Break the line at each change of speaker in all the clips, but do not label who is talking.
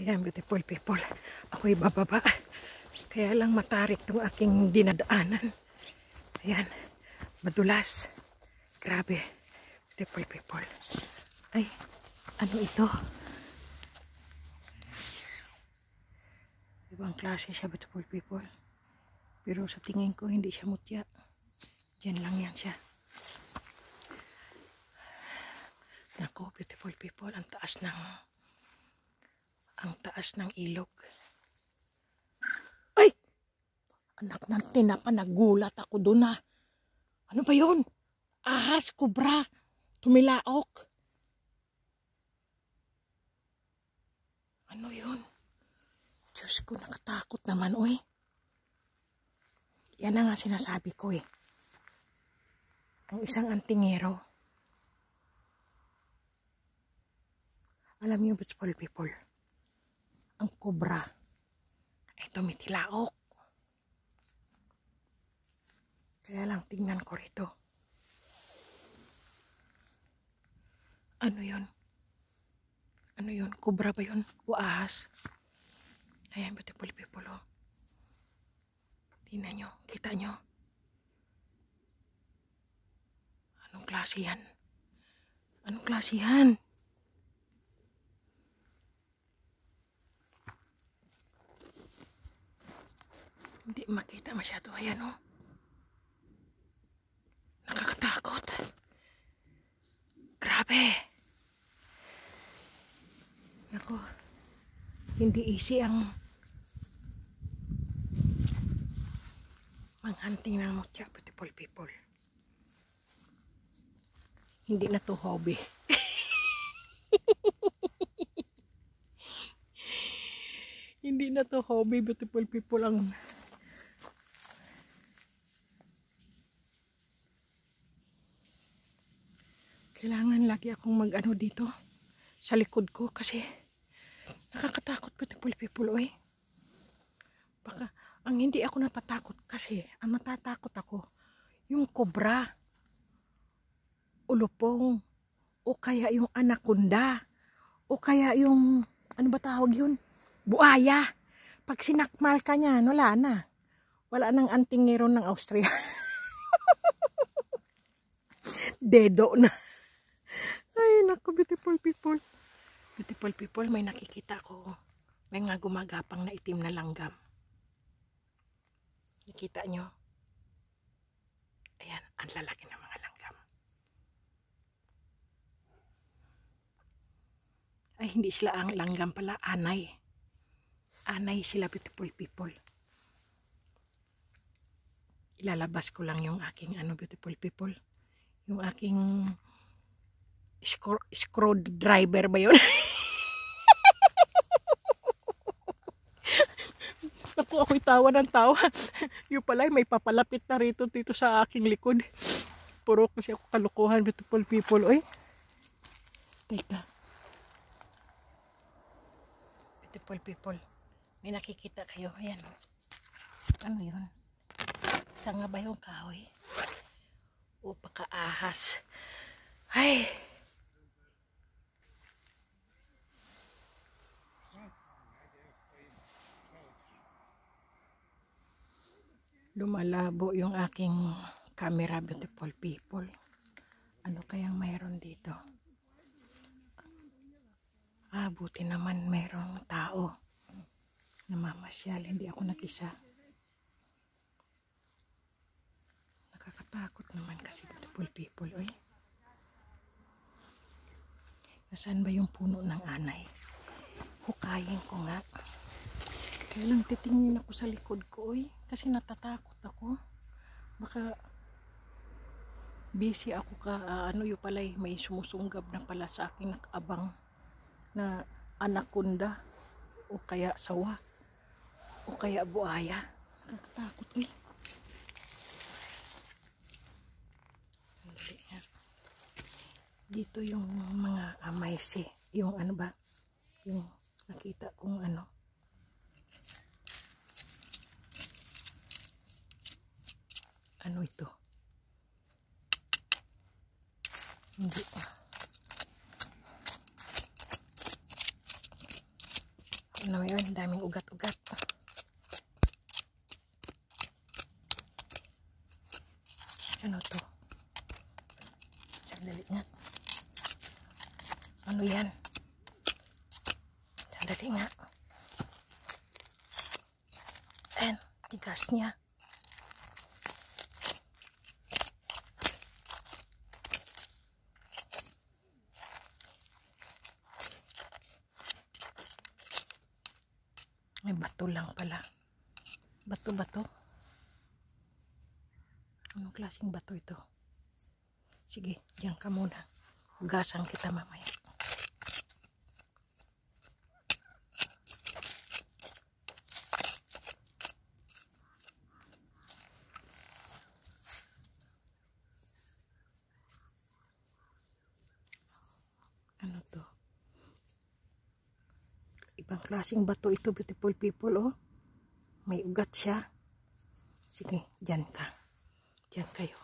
Ayan, beautiful people. Ako'y bababa. Kaya lang matarik tong aking dinadaanan. Ayan, madulas. Grabe. Beautiful people. Ay, ano ito? Ibang klase siya, beautiful people. Pero sa tingin ko, hindi siya mutya. Diyan lang yan siya. Nako, beautiful people, ang taas ng ang taas ng ilog. Ay! Anak ng tinapa, nagulat ako doon na. Ano ba yun? Ahas, kubra, tumilaok. Ano yun? Diyos ko, nakatakot naman, oy. Yan na nga sinasabi ko eh. Ang isang antingero. Alam niyo, beautiful people, ang kobra ay tumitilaok. Kaya lang, tingnan ko rito. Ano yun? Ano yun? Kobra ba yun? O ahas? Ayan, beautiful people, oh. Tingnan nyo, kita nyo. Anong klase yan? Anong klase yan? Hindi makita masyado. Ayan. Oh. Nakakatakot. Grabe. Nako. Hindi easy ang manghunting ng mutya beautiful people. Hindi na to hobby. Hindi na to hobby beautiful people ang lagi akong mag-ano dito sa likod ko kasi nakakatakot beautiful people oy. Baka ang hindi ako natatakot kasi ang natatakot ako yung kobra ulupong o kaya yung anaconda o kaya yung ano ba tawag yun? Buaya. Pag sinakmal ka niya wala na. Wala nang antingero ng Austria. Dedo na naku, beautiful people. Beautiful people, may nakikita ko. May nga gumagapang na itim na langgam. Nakita nyo? Ayan, ang lalaki ng mga langgam. Ay, hindi sila ang langgam pala, anay. Anay sila, beautiful people. Ilalabas ko lang yung aking, ano, beautiful people. Yung aking screw, screwdriver ba yun? Naku, ako'y tawa ng tawa. yung pala, may papalapit na rito dito sa aking likod. Puro kasi ako kalukuhan, beautiful people. Oy. Teka. Beautiful people. May nakikita kayo. Ayan. Ano yun? Sanga ba yung kahoy? O pakaahas. Ay. Lumalabo yung aking camera beautiful people. Ano kayang mayroon dito? Ah buti naman mayroong tao. Namamasyal hindi ako nag-isa. Nakakatakot naman kasi beautiful people oy. Nasaan ba yung puno ng anay? Hukayin ko nga kaya lang titingin ako sa likod ko oy? Kasi natatakot ako. Baka busy ako ka uh, ano yung pala may sumusunggab na pala sa akin nakabang na anaconda o kaya sawa o kaya buaya natatakot eh dito yung mga amayse yung ano ba? Yung nakita kong ano ano ito hindi pa Ano yun? Daming ugat-ugat. Ano to? Sandali nga. Ano yan? Sandali nga. Ayan, tigas bato lang pala. Bato-bato. Anong klaseng bato ito? Sige, diyan ka muna. Hugasan kita mamaya. Ano to? Ibang klaseng bato ito, beautiful people, oh. May ugat siya. Sige, dyan ka. Dyan kayo.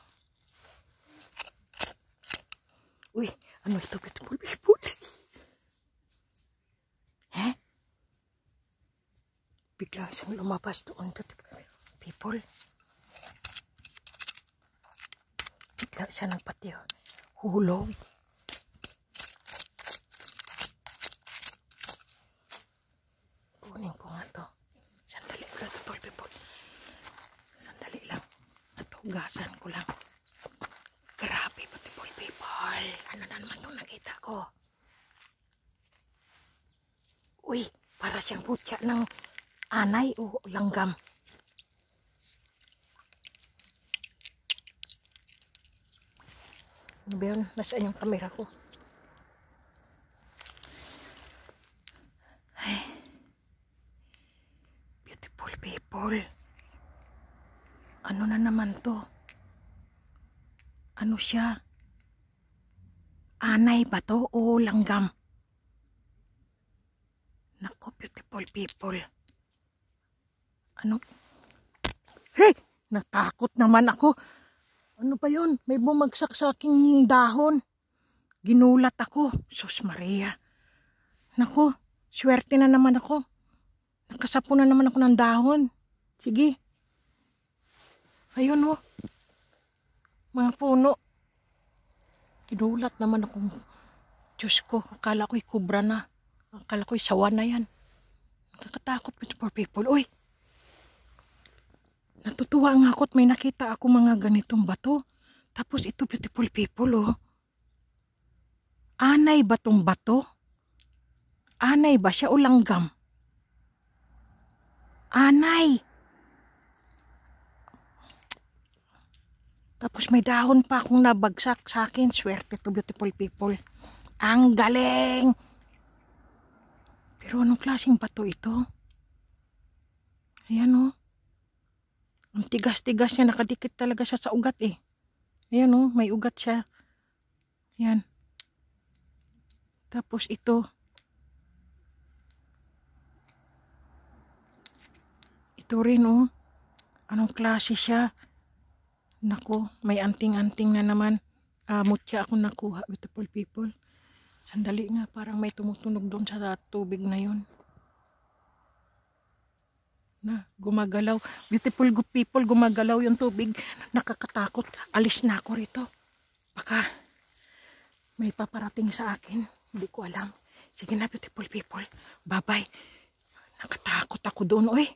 Uy, ano ito, beautiful people? He? Biglang siyang lumabas doon, beautiful people. Bigla siya nagpati, oh. Hulog. Kunin ko nga to. Sandali, beautiful people. Sandali lang. At hugasan ko lang. Grabe, beautiful people. Ano na naman yung nakita ko? Uy, para siyang butya ng anay o langgam. Ano ba yun? Nasaan yung kamera ko? Ay. Beautiful people. Ano na naman to? Ano siya? Anay ba to o langgam? Nako, beautiful people. Ano? Hey! Natakot naman ako. Ano ba yun? May bumagsak sa aking dahon. Ginulat ako. Sus Maria. Nako, swerte na naman ako. Nakasapo na naman ako ng dahon. Sige. Ayun oh. Mga puno. Ginulat naman akong Diyos ko. Akala ko'y kubra na. Akala ko'y sawa na yan. Nakakatakot beautiful people. Uy! Natutuwa nga ako't may nakita ako mga ganitong bato. Tapos ito beautiful people oh. Anay ba tong bato? Anay ba siya o langgam? Anay! Tapos may dahon pa akong nabagsak sa akin. Swerte to beautiful people. Ang galing! Pero anong klaseng bato ito? Ayan oh. Ang tigas-tigas niya. Nakadikit talaga siya sa ugat eh. Ayan oh. May ugat siya. Ayan. Tapos ito. Ito rin oh. Anong klase siya? Nako, may anting-anting na naman. Uh, mutya ako nakuha, beautiful people. Sandali nga, parang may tumutunog doon sa tubig na yun. Na, gumagalaw. Beautiful people, gumagalaw yung tubig. Nakakatakot. Alis na ako rito. Baka may paparating sa akin. Hindi ko alam. Sige na, beautiful people. Bye-bye. Nakatakot ako doon, oy.